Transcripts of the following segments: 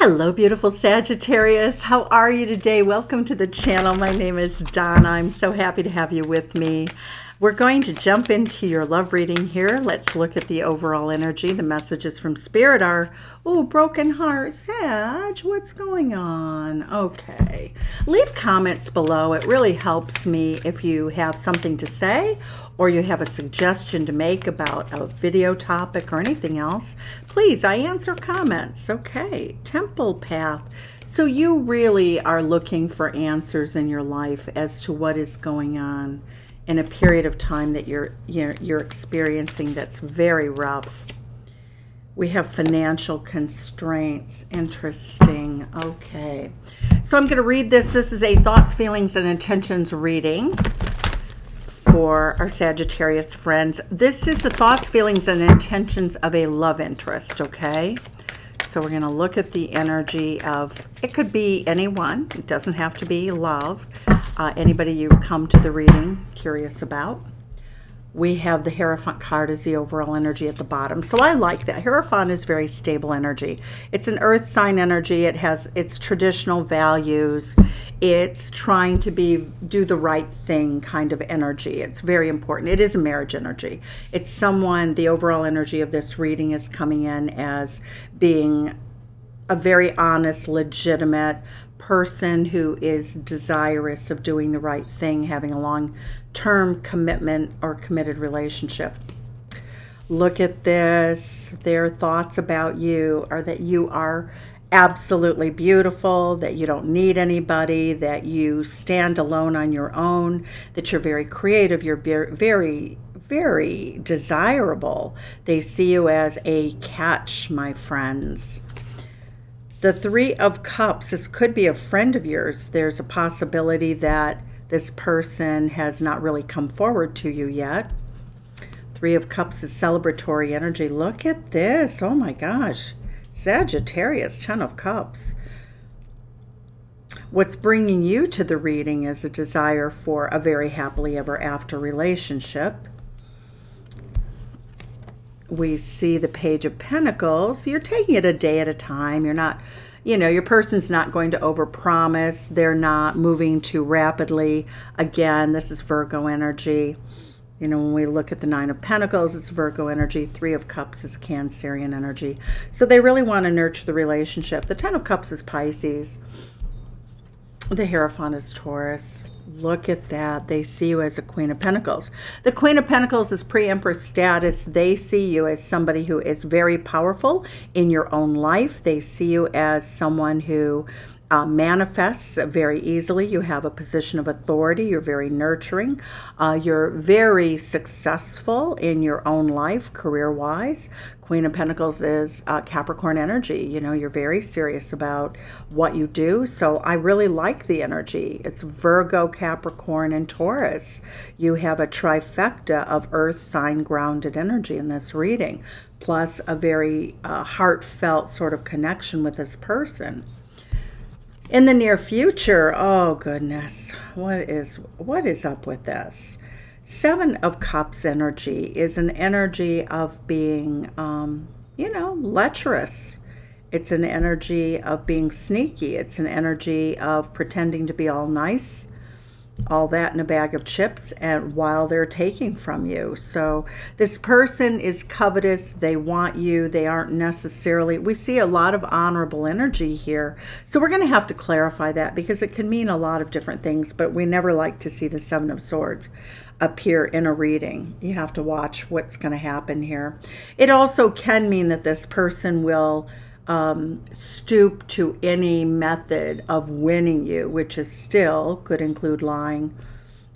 Hello, beautiful Sagittarius. How are you today? Welcome to the channel. My name is Donna. I'm so happy to have you with me. We're going to jump into your love reading here. Let's look at the overall energy. The messages from Spirit are, oh, broken heart, Sag, what's going on? Okay. Leave comments below. It really helps me if you have something to say or you have a suggestion to make about a video topic or anything else. Please, I answer comments. Okay. Temple Path. So you really are looking for answers in your life as to what is going on in a period of time that you're you're, you're experiencing that's very rough. We have financial constraints. Interesting. Okay. So I'm going to read this. This is a thoughts, feelings, and intentions reading for our Sagittarius friends. This is the thoughts, feelings, and intentions of a love interest, okay? So we're going to look at the energy of, it could be anyone. It doesn't have to be love uh, anybody you come to the reading curious about. We have the Hierophant card as the overall energy at the bottom. So I like that. Hierophant is very stable energy. It's an earth sign energy. It has its traditional values. It's trying to be do the right thing kind of energy. It's very important. It is a marriage energy. It's someone, the overall energy of this reading is coming in as being a very honest, legitimate, person who is desirous of doing the right thing, having a long term commitment or committed relationship. Look at this. Their thoughts about you are that you are absolutely beautiful, that you don't need anybody, that you stand alone on your own, that you're very creative, you're very, very desirable. They see you as a catch, my friends. The Three of Cups, this could be a friend of yours. There's a possibility that this person has not really come forward to you yet. Three of Cups is celebratory energy. Look at this. Oh my gosh. Sagittarius, Ten of Cups. What's bringing you to the reading is a desire for a very happily ever after relationship we see the Page of Pentacles, you're taking it a day at a time. You're not, you know, your person's not going to overpromise. They're not moving too rapidly. Again, this is Virgo energy. You know, when we look at the Nine of Pentacles, it's Virgo energy. Three of Cups is Cancerian energy. So they really want to nurture the relationship. The Ten of Cups is Pisces. The Hierophant is Taurus. Look at that. They see you as a Queen of Pentacles. The Queen of Pentacles is pre-Empress status. They see you as somebody who is very powerful in your own life. They see you as someone who uh, manifests very easily. You have a position of authority. You're very nurturing. Uh, you're very successful in your own life, career wise. Queen of Pentacles is uh, Capricorn energy. You know, you're very serious about what you do. So I really like the energy. It's Virgo, Capricorn, and Taurus. You have a trifecta of earth sign grounded energy in this reading, plus a very uh, heartfelt sort of connection with this person in the near future oh goodness what is what is up with this? Seven of cups energy is an energy of being um, you know lecherous. It's an energy of being sneaky. It's an energy of pretending to be all nice all that in a bag of chips and while they're taking from you. So this person is covetous. They want you. They aren't necessarily we see a lot of honorable energy here. So we're going to have to clarify that because it can mean a lot of different things but we never like to see the seven of swords appear in a reading. You have to watch what's going to happen here. It also can mean that this person will um, stoop to any method of winning you, which is still could include lying,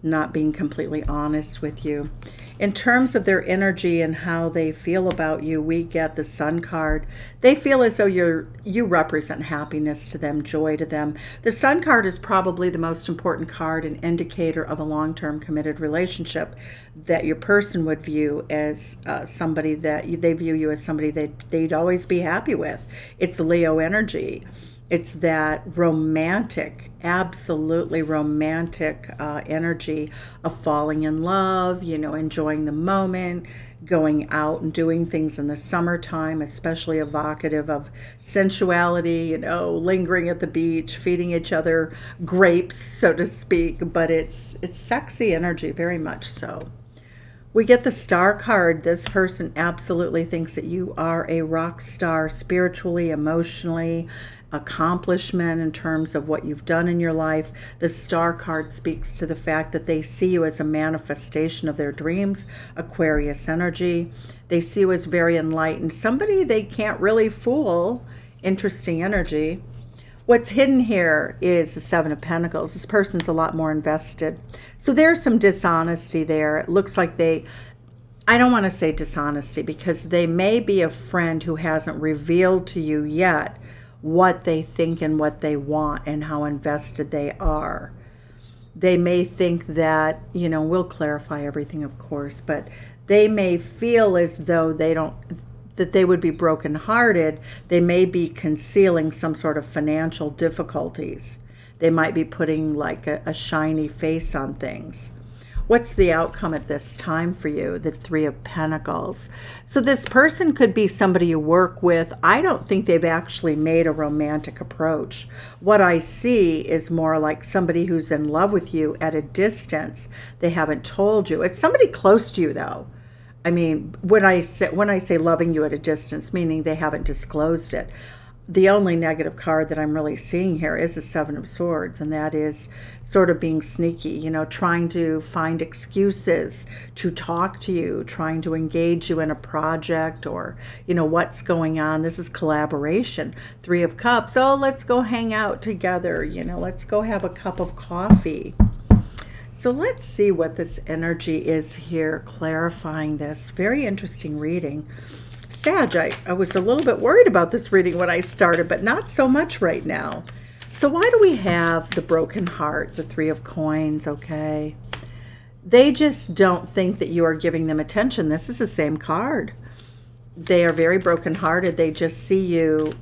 not being completely honest with you. In terms of their energy and how they feel about you, we get the sun card. They feel as though you're you represent happiness to them, joy to them. The sun card is probably the most important card and indicator of a long-term committed relationship that your person would view as uh, somebody that they view you as somebody that they'd always be happy with. It's Leo energy. It's that romantic, absolutely romantic uh, energy of falling in love, you know, enjoying the moment, going out and doing things in the summertime, especially evocative of sensuality, you know, lingering at the beach, feeding each other grapes, so to speak. But it's it's sexy energy, very much so. We get the star card. This person absolutely thinks that you are a rock star spiritually, emotionally, accomplishment in terms of what you've done in your life. The star card speaks to the fact that they see you as a manifestation of their dreams, Aquarius energy. They see you as very enlightened, somebody they can't really fool. Interesting energy. What's hidden here is the Seven of Pentacles. This person's a lot more invested. So there's some dishonesty there. It looks like they I don't want to say dishonesty because they may be a friend who hasn't revealed to you yet what they think and what they want and how invested they are. They may think that, you know, we'll clarify everything, of course, but they may feel as though they don't, that they would be brokenhearted. They may be concealing some sort of financial difficulties. They might be putting like a, a shiny face on things. What's the outcome at this time for you? The Three of Pentacles. So this person could be somebody you work with. I don't think they've actually made a romantic approach. What I see is more like somebody who's in love with you at a distance. They haven't told you. It's somebody close to you though. I mean, when I say when I say loving you at a distance, meaning they haven't disclosed it the only negative card that I'm really seeing here is the Seven of Swords, and that is sort of being sneaky, you know, trying to find excuses to talk to you, trying to engage you in a project or, you know, what's going on. This is collaboration. Three of Cups, oh, let's go hang out together, you know, let's go have a cup of coffee. So let's see what this energy is here, clarifying this. Very interesting reading. Sag, I, I was a little bit worried about this reading when I started, but not so much right now. So why do we have the broken heart, the three of coins, okay? They just don't think that you are giving them attention. This is the same card. They are very brokenhearted. They just see you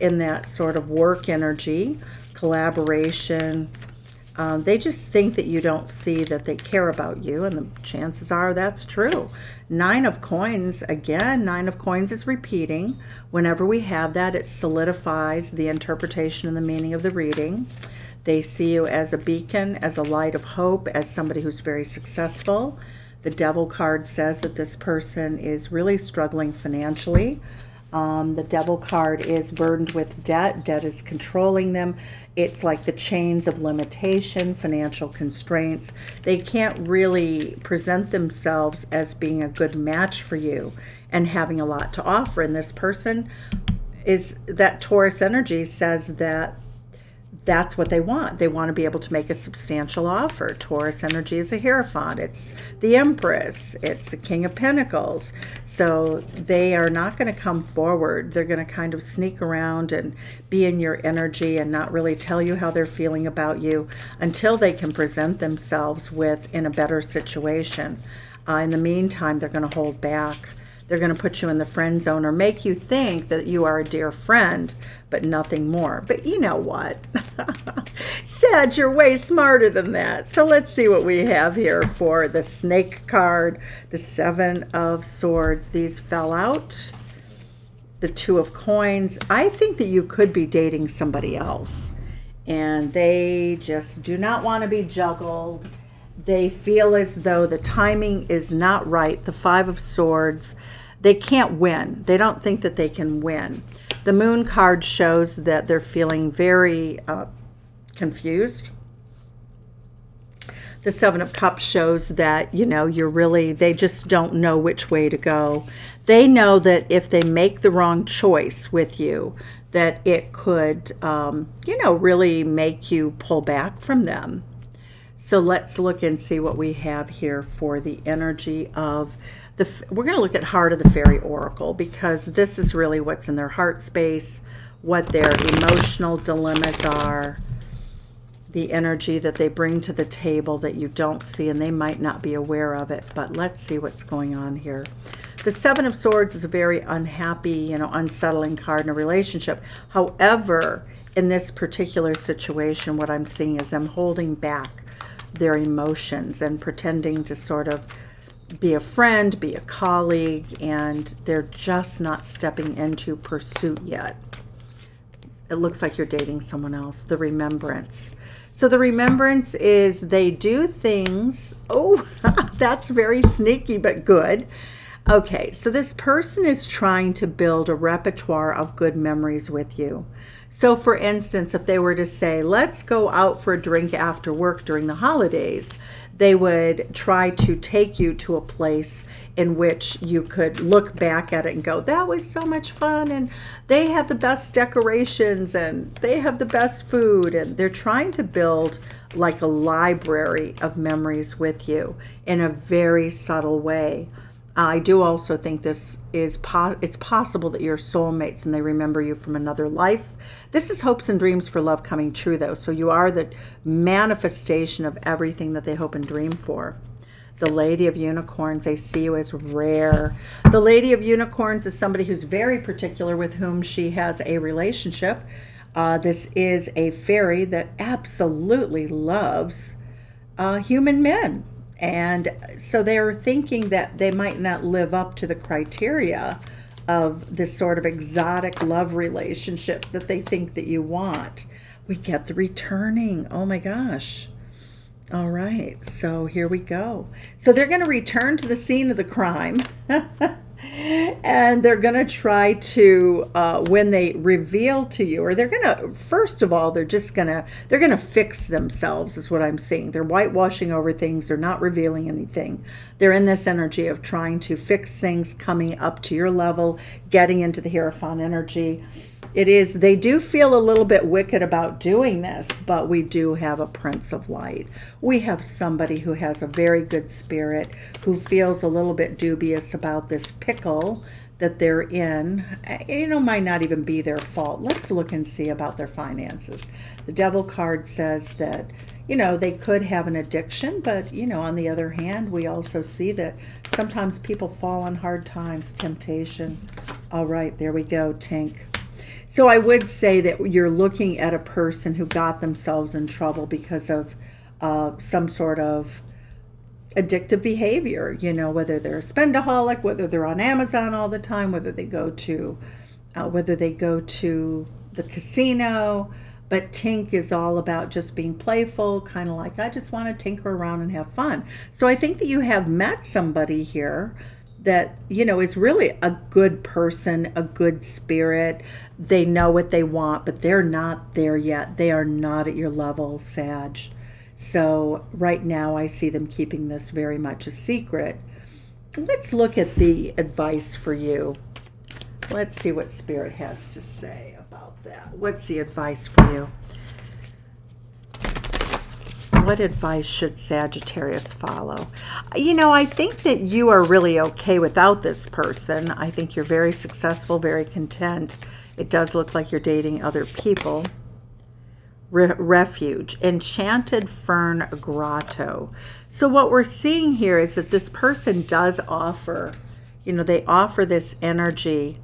in that sort of work energy, collaboration, um, they just think that you don't see that they care about you, and the chances are that's true. Nine of coins, again, nine of coins is repeating. Whenever we have that, it solidifies the interpretation and the meaning of the reading. They see you as a beacon, as a light of hope, as somebody who's very successful. The devil card says that this person is really struggling financially. Um, the devil card is burdened with debt. Debt is controlling them. It's like the chains of limitation, financial constraints. They can't really present themselves as being a good match for you and having a lot to offer. And this person is that Taurus energy says that that's what they want. They want to be able to make a substantial offer. Taurus energy is a Hierophant. It's the Empress. It's the King of Pentacles. So they are not going to come forward. They're going to kind of sneak around and be in your energy and not really tell you how they're feeling about you until they can present themselves with in a better situation. Uh, in the meantime, they're going to hold back. They're going to put you in the friend zone or make you think that you are a dear friend, but nothing more. But you know what? Said you're way smarter than that. So let's see what we have here for the snake card, the seven of swords. These fell out. The two of coins. I think that you could be dating somebody else. And they just do not want to be juggled. They feel as though the timing is not right. The five of swords they can't win. They don't think that they can win. The moon card shows that they're feeling very uh, confused. The Seven of Cups shows that, you know, you're really, they just don't know which way to go. They know that if they make the wrong choice with you, that it could, um, you know, really make you pull back from them. So let's look and see what we have here for the energy of the, we're going to look at Heart of the Faerie Oracle because this is really what's in their heart space, what their emotional dilemmas are, the energy that they bring to the table that you don't see and they might not be aware of it. But let's see what's going on here. The Seven of Swords is a very unhappy, you know, unsettling card in a relationship. However, in this particular situation, what I'm seeing is them holding back their emotions and pretending to sort of be a friend, be a colleague, and they're just not stepping into pursuit yet. It looks like you're dating someone else. The remembrance. So the remembrance is they do things. Oh, that's very sneaky, but good. Okay, so this person is trying to build a repertoire of good memories with you. So, for instance, if they were to say, let's go out for a drink after work during the holidays, they would try to take you to a place in which you could look back at it and go, that was so much fun. And they have the best decorations and they have the best food. And they're trying to build like a library of memories with you in a very subtle way. I do also think this is po- it's possible that you're soulmates and they remember you from another life. This is hopes and dreams for love coming true though. So you are the manifestation of everything that they hope and dream for. The Lady of Unicorns, they see you as rare. The Lady of Unicorns is somebody who's very particular with whom she has a relationship. Uh, this is a fairy that absolutely loves uh, human men. And so they're thinking that they might not live up to the criteria of this sort of exotic love relationship that they think that you want. We get the returning. Oh my gosh. All right, so here we go. So they're going to return to the scene of the crime. and they're going to try to uh, when they reveal to you or they're going to first of all they're just going to they're going to fix themselves is what i'm seeing they're whitewashing over things. They're not revealing anything. They're in this energy of trying to fix things coming up to your level getting into the hierophant energy it is they do feel a little bit wicked about doing this but we do have a prince of light. We have somebody who has a very good spirit who feels a little bit dubious about this pickle that they're in. You know might not even be their fault. Let's look and see about their finances. The devil card says that you know they could have an addiction but you know on the other hand we also see that sometimes people fall on hard times temptation. All right there we go tink so I would say that you're looking at a person who got themselves in trouble because of uh, some sort of addictive behavior, you know, whether they're a spendaholic, whether they're on Amazon all the time, whether they go to uh, whether they go to the casino, but Tink is all about just being playful, kind of like I just want to tinker around and have fun. So I think that you have met somebody here that you know is really a good person a good spirit. They know what they want but they're not there yet. They are not at your level sag. So right now i see them keeping this very much a secret. Let's look at the advice for you. Let's see what spirit has to say about that. What's the advice for you what advice should Sagittarius follow? You know, I think that you are really okay without this person. I think you're very successful, very content. It does look like you're dating other people. Re refuge, Enchanted Fern Grotto. So what we're seeing here is that this person does offer, you know, they offer this energy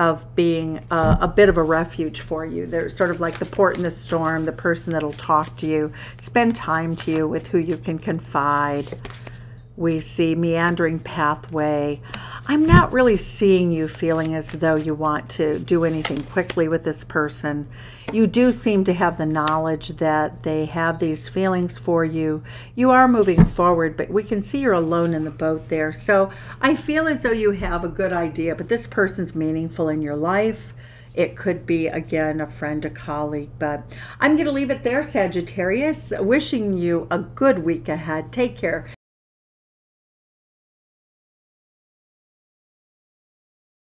of being a, a, bit of a refuge for you. They're sort of like the port in the storm, the person that'll talk to you, spend time to you with who you can confide. We see meandering pathway. I'm not really seeing you feeling as though you want to do anything quickly with this person. You do seem to have the knowledge that they have these feelings for you. You are moving forward, but we can see you're alone in the boat there. So I feel as though you have a good idea, but this person's meaningful in your life. It could be, again, a friend, a colleague, but I'm going to leave it there, Sagittarius. Wishing you a good week ahead. Take care.